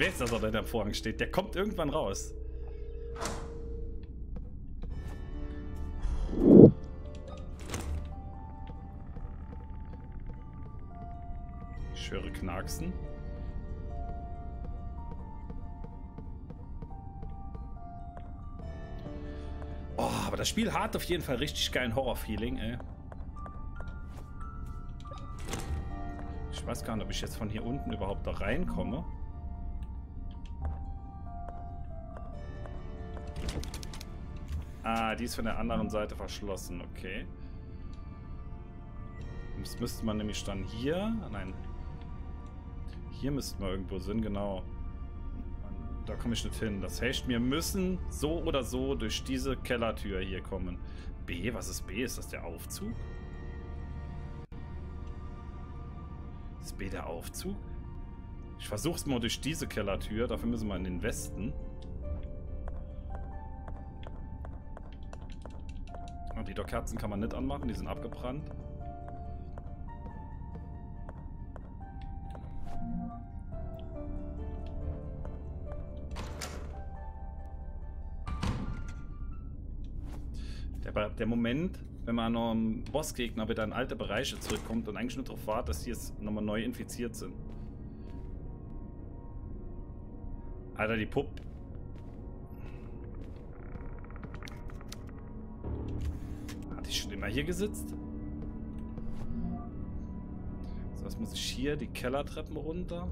Ich weiß, dass er da hinter dem Vorhang steht. Der kommt irgendwann raus. Ich höre Knacksen. Oh, aber das Spiel hat auf jeden Fall richtig geilen Horror-Feeling, ey. Ich weiß gar nicht, ob ich jetzt von hier unten überhaupt da reinkomme. Ah, die ist von der anderen Seite verschlossen, okay. Das müsste man nämlich dann hier... Nein. Hier müssten wir irgendwo sind, genau. Da komme ich nicht hin. Das heißt, wir müssen so oder so durch diese Kellertür hier kommen. B, was ist B? Ist das der Aufzug? Ist B der Aufzug? Ich versuche es mal durch diese Kellertür. Dafür müssen wir in den Westen. Die Kerzen kann man nicht anmachen. Die sind abgebrannt. Der, der Moment, wenn man noch einem Bossgegner wieder in alte Bereiche zurückkommt und eigentlich nur darauf wartet, dass die jetzt nochmal neu infiziert sind. Alter, die Pupp. Immer hier gesitzt? So, was muss ich hier? Die Kellertreppen runter?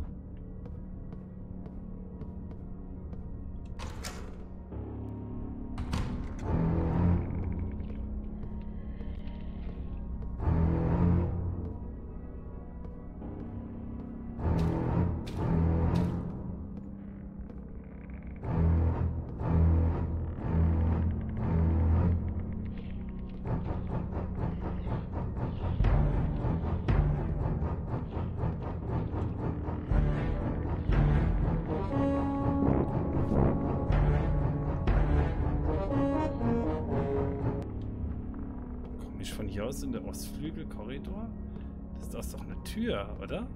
Aus in der Ostflügelkorridor? Das ist doch eine Tür, oder?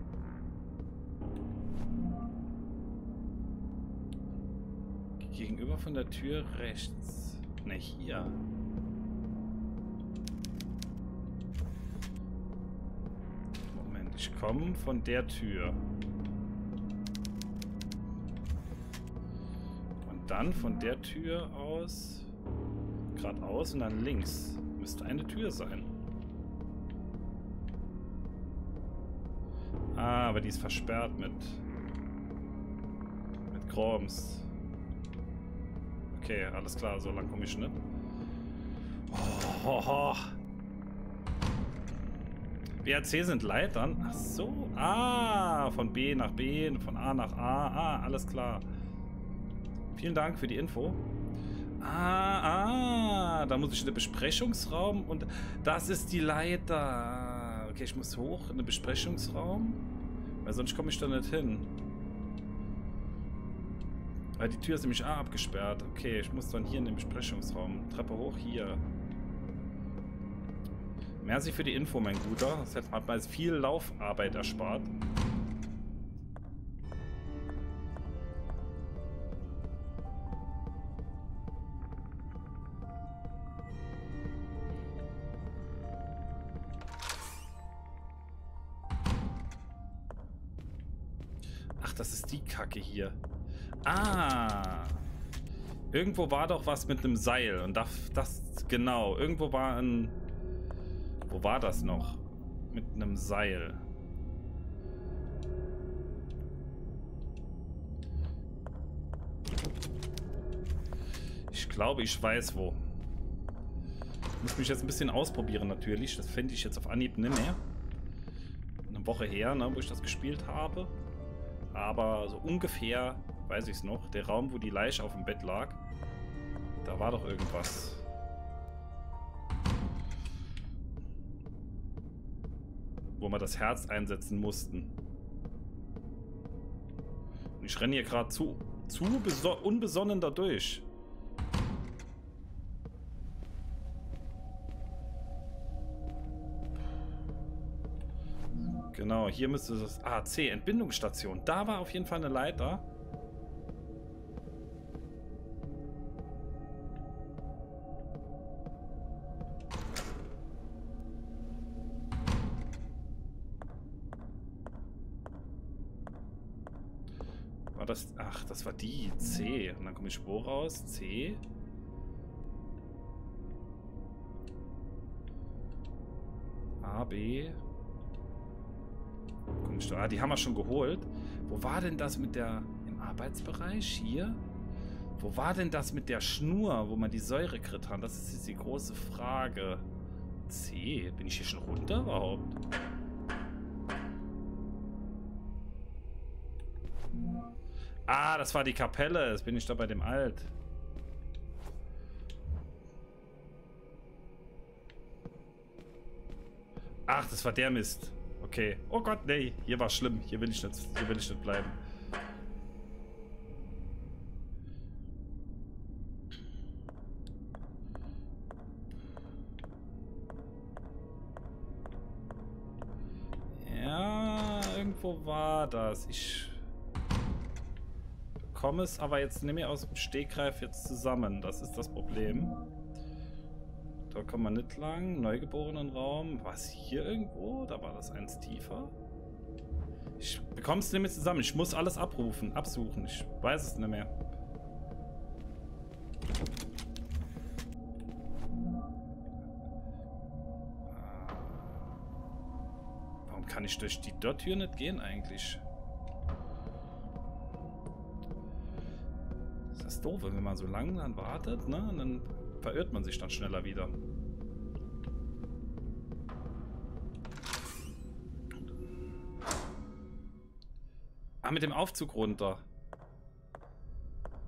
Gegenüber von der Tür rechts. Ne, hier. Moment, ich komme von der Tür. Und dann von der Tür aus geradeaus und dann links. Müsste eine Tür sein. Aber die ist versperrt mit... mit Groms. Okay, alles klar, so lang komme ich nicht. Oh, oh, oh. BRC sind Leitern? Ach so. Ah, von B nach B, von A nach A. Ah, alles klar. Vielen Dank für die Info. Ah, ah, da muss ich in den Besprechungsraum und das ist die Leiter. Okay, ich muss hoch in den Besprechungsraum. Weil sonst komme ich da nicht hin. Weil die Tür ist nämlich A abgesperrt. Okay, ich muss dann hier in den Besprechungsraum. Treppe hoch, hier. Merci für die Info, mein Guter. Das hat mal viel Laufarbeit erspart. Kacke hier. Ah. Irgendwo war doch was mit einem Seil. Und das, das, genau. Irgendwo war ein... Wo war das noch? Mit einem Seil. Ich glaube, ich weiß wo. Muss mich jetzt ein bisschen ausprobieren natürlich. Das fände ich jetzt auf Anhieb nicht mehr. Eine Woche her, ne, wo ich das gespielt habe. Aber so ungefähr, weiß ich es noch, der Raum, wo die Leiche auf dem Bett lag, da war doch irgendwas. Wo wir das Herz einsetzen mussten. Und ich renne hier gerade zu, zu unbesonnen da Genau, hier müsste das... Ah, Entbindungsstation. Da war auf jeden Fall eine Leiter. War das... Ach, das war die. C. Und dann komme ich wo raus? C. A, B. Ah, die haben wir schon geholt. Wo war denn das mit der... Im Arbeitsbereich? Hier? Wo war denn das mit der Schnur, wo man die Säure kritt hat? Das ist jetzt die große Frage. C. Bin ich hier schon runter überhaupt? Ah, das war die Kapelle. Jetzt bin ich da bei dem Alt. Ach, das war der Mist. Okay. Oh Gott, nee. Hier war schlimm. Hier will ich nicht, hier will ich nicht bleiben. Ja, irgendwo war das. Ich bekomme es aber jetzt nicht mehr aus dem Stegreif jetzt zusammen. Das ist das Problem. Da kommen wir nicht lang. Neugeborenenraum. War es hier irgendwo? Da war das eins tiefer. Ich bekomme es mehr zusammen. Ich muss alles abrufen, absuchen. Ich weiß es nicht mehr. Warum kann ich durch die Dort-Tür nicht gehen eigentlich? doof, wenn man so lange dann wartet, ne? Und dann verirrt man sich dann schneller wieder. Ah, mit dem Aufzug runter.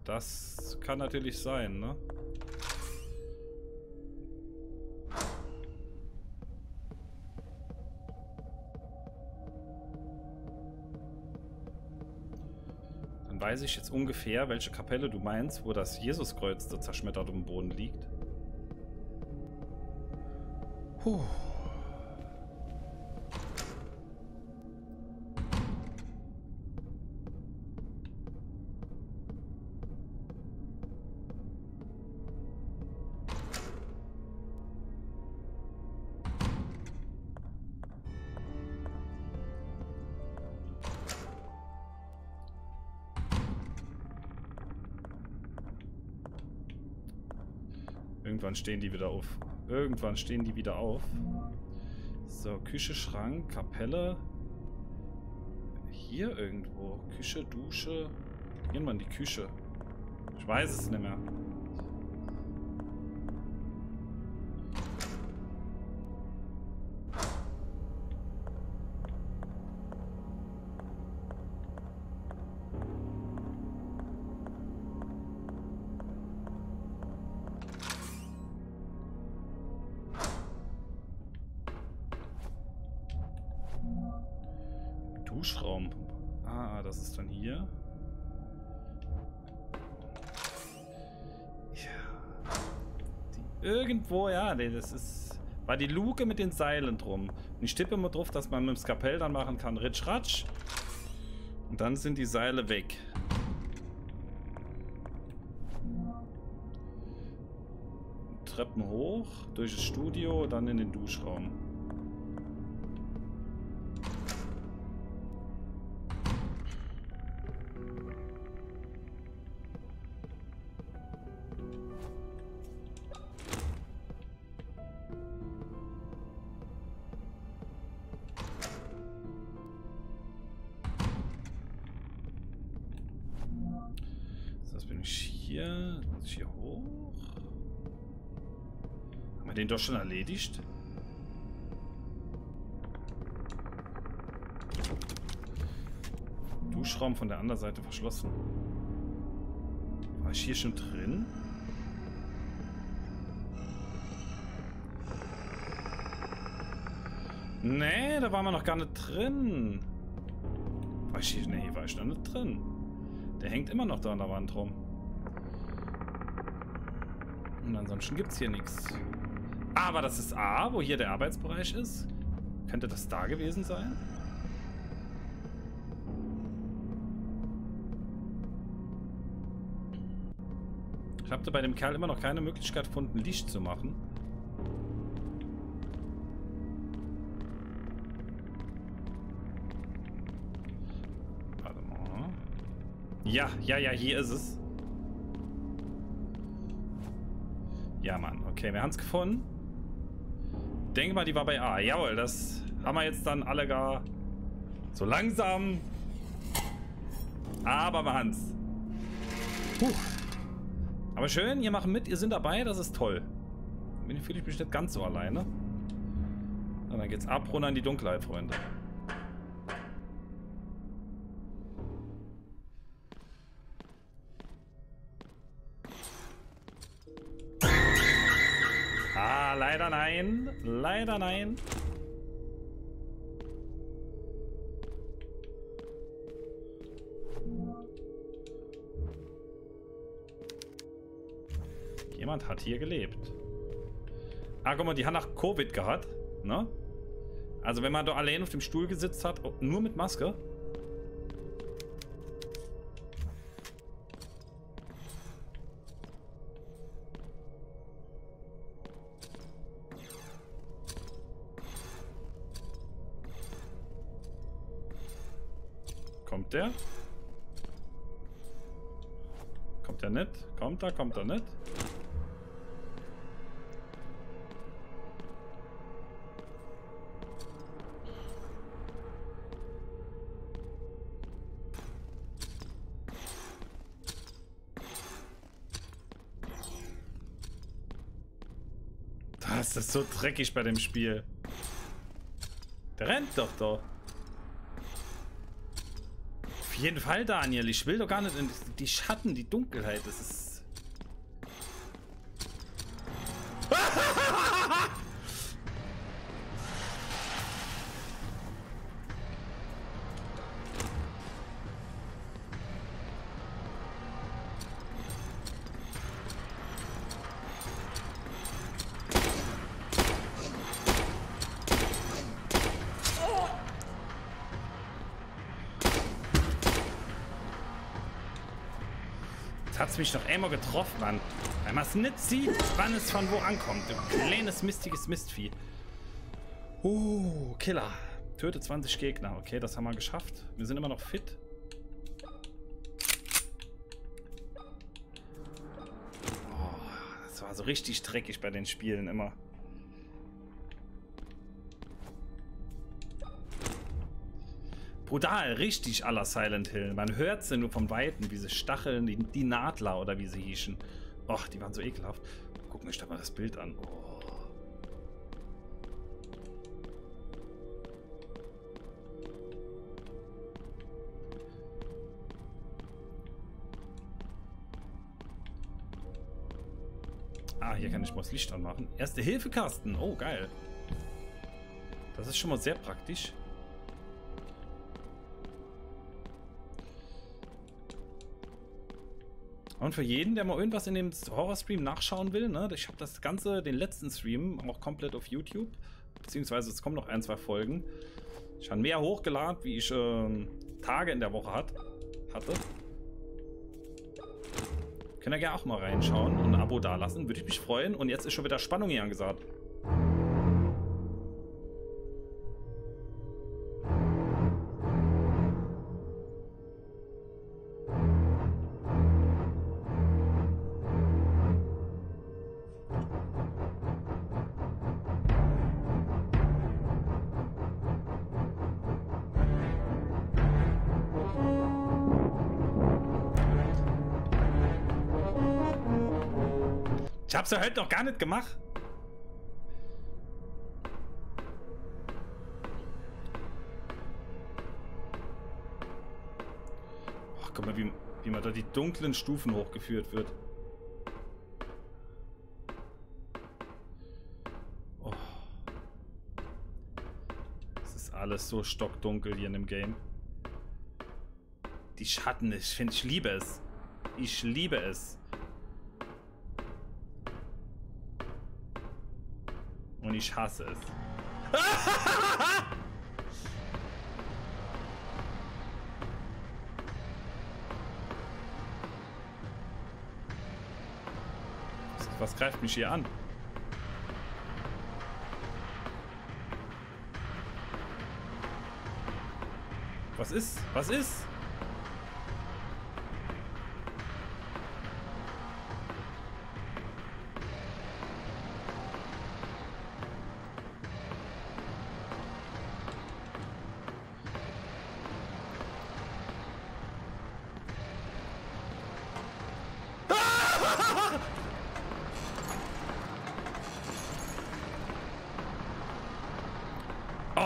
Das kann natürlich sein, ne? Weiß ich jetzt ungefähr, welche Kapelle du meinst, wo das Jesuskreuz so zerschmettert im Boden liegt. Puh. Irgendwann stehen die wieder auf. Irgendwann stehen die wieder auf. So, Küche, Schrank, Kapelle. Hier irgendwo. Küche, Dusche. Irgendwann die Küche. Ich weiß es nicht mehr. Irgendwo, ja, nee, das ist... War die Luke mit den Seilen drum. Und ich tippe immer drauf, dass man mit dem Skapell dann machen kann. Ritsch, ratsch. Und dann sind die Seile weg. Treppen hoch, durch das Studio, dann in den Duschraum. Wir den doch schon erledigt? Duschraum von der anderen Seite verschlossen. War ich hier schon drin? Nee, da waren wir noch gar nicht drin. War ich hier? Nee, war ich noch nicht drin. Der hängt immer noch da an der Wand rum. Und ansonsten gibt es hier nichts. Aber das ist A, wo hier der Arbeitsbereich ist. Könnte das da gewesen sein? Ich habe bei dem Kerl immer noch keine Möglichkeit gefunden, Licht zu machen. Warte mal. Ja, ja, ja, hier ist es. Ja, Mann. Okay, wir haben es gefunden. Denke mal, die war bei A. Jawohl, das haben wir jetzt dann alle gar so langsam. Aber wir haben es. Aber schön, ihr macht mit, ihr seid dabei, das ist toll. Bin fühle ich mich nicht ganz so alleine. Und dann geht's ab runter in die Dunkelheit, Freunde. Leider nein. Leider nein. Jemand hat hier gelebt. Ah, guck mal, die hat nach Covid gehabt, ne? Also wenn man da allein auf dem Stuhl gesitzt hat, nur mit Maske. Der? Kommt er nicht? Kommt er, kommt er nicht? Das ist so dreckig bei dem Spiel. Der rennt doch da. Auf jeden Fall, Daniel. Ich will doch gar nicht in die Schatten, die Dunkelheit. Das ist es mich doch einmal getroffen, Mann. Weil man es nicht sieht, wann es von wo ankommt. Du kleines, mistiges Mistvieh. Uh, Killer. Töte 20 Gegner. Okay, das haben wir geschafft. Wir sind immer noch fit. Oh, das war so richtig dreckig bei den Spielen immer. Brutal, richtig aller Silent Hill. Man hört sie nur vom Weiten, wie sie stacheln, die, die Nadler oder wie sie hießen. Och, die waren so ekelhaft. Gucken wir uns mal das Bild an. Oh. Ah, hier kann ich mal das Licht anmachen. Erste Hilfekasten. Oh, geil. Das ist schon mal sehr praktisch. Und für jeden, der mal irgendwas in dem Horror-Stream nachschauen will, ne, ich habe das Ganze, den letzten Stream, auch komplett auf YouTube. Beziehungsweise es kommen noch ein, zwei Folgen. Ich habe mehr hochgeladen, wie ich äh, Tage in der Woche hat, hatte. Könnt ihr gerne auch mal reinschauen und ein Abo dalassen. Würde ich mich freuen. Und jetzt ist schon wieder Spannung hier angesagt. Hab's ja heute noch gar nicht gemacht. Ach, guck mal, wie, wie man da die dunklen Stufen hochgeführt wird. Oh. Es ist alles so stockdunkel hier in dem Game. Die Schatten, ich finde, ich liebe es. Ich liebe es. Und ich hasse es. Was greift mich hier an? Was ist? Was ist?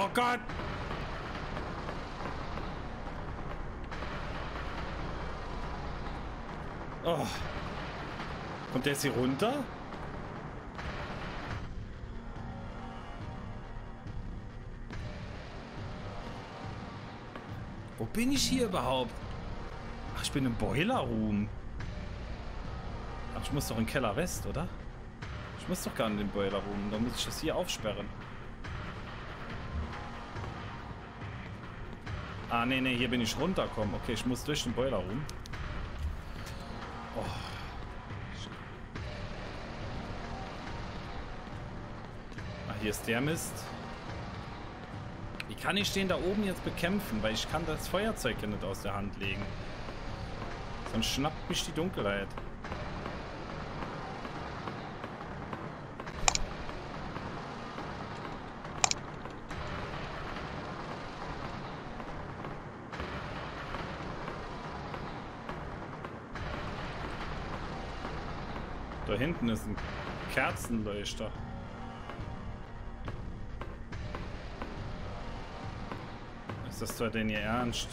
Oh Gott! Oh. Kommt der jetzt hier runter? Wo bin ich hier überhaupt? Ach, ich bin im Boiler Room. Ach, ich muss doch in Keller West, oder? Ich muss doch gar nicht in den Boiler Room. Dann muss ich das hier aufsperren. Ah, nee, nee, hier bin ich runterkommen. Okay, ich muss durch den Boiler rum. Oh. Ah, hier ist der Mist. Wie kann ich den da oben jetzt bekämpfen? Weil ich kann das Feuerzeug ja nicht aus der Hand legen. Sonst schnappt mich die Dunkelheit. Hinten ist ein Kerzenleuchter. Ist das zwar denn ihr Ernst?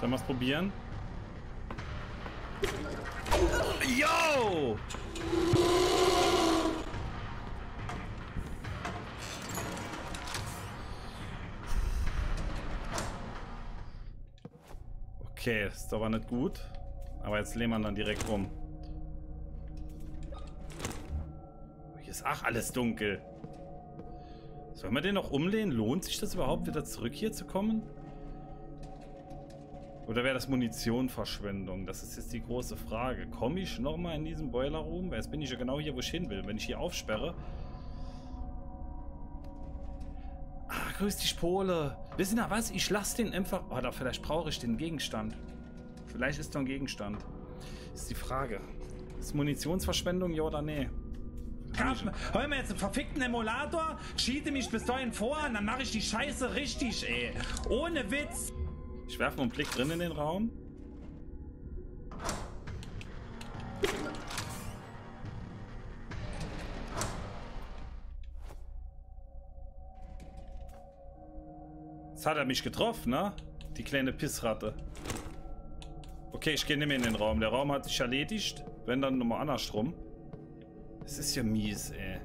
Sollen wir es probieren? Yo! Okay, ist aber nicht gut. Aber jetzt lehnen wir dann direkt rum. Hier ist ach alles dunkel. Sollen wir den noch umlehnen? Lohnt sich das überhaupt, wieder zurück hier zu kommen? Oder wäre das Munitionverschwendung? Das ist jetzt die große Frage. Komme ich nochmal in diesen Boiler Room? Weil jetzt bin ich ja genau hier, wo ich hin will. Wenn ich hier aufsperre... grüß dich, Pole. Wissen Sie was? Ich lasse den einfach... Oder oh, vielleicht brauche ich den Gegenstand. Vielleicht ist da ein Gegenstand. Ist die Frage. Ist Munitionsverschwendung, ja oder nee? Hol mir jetzt einen verfickten Emulator, cheate mich bis dahin vor und dann mache ich die Scheiße richtig, ey. Ohne Witz. Ich werfe mal einen Blick drin in den Raum. Jetzt hat er mich getroffen, ne? Die kleine Pissratte. Okay, ich gehe nicht mehr in den Raum. Der Raum hat sich erledigt. Wenn dann nochmal andersrum. Das ist ja mies, ey.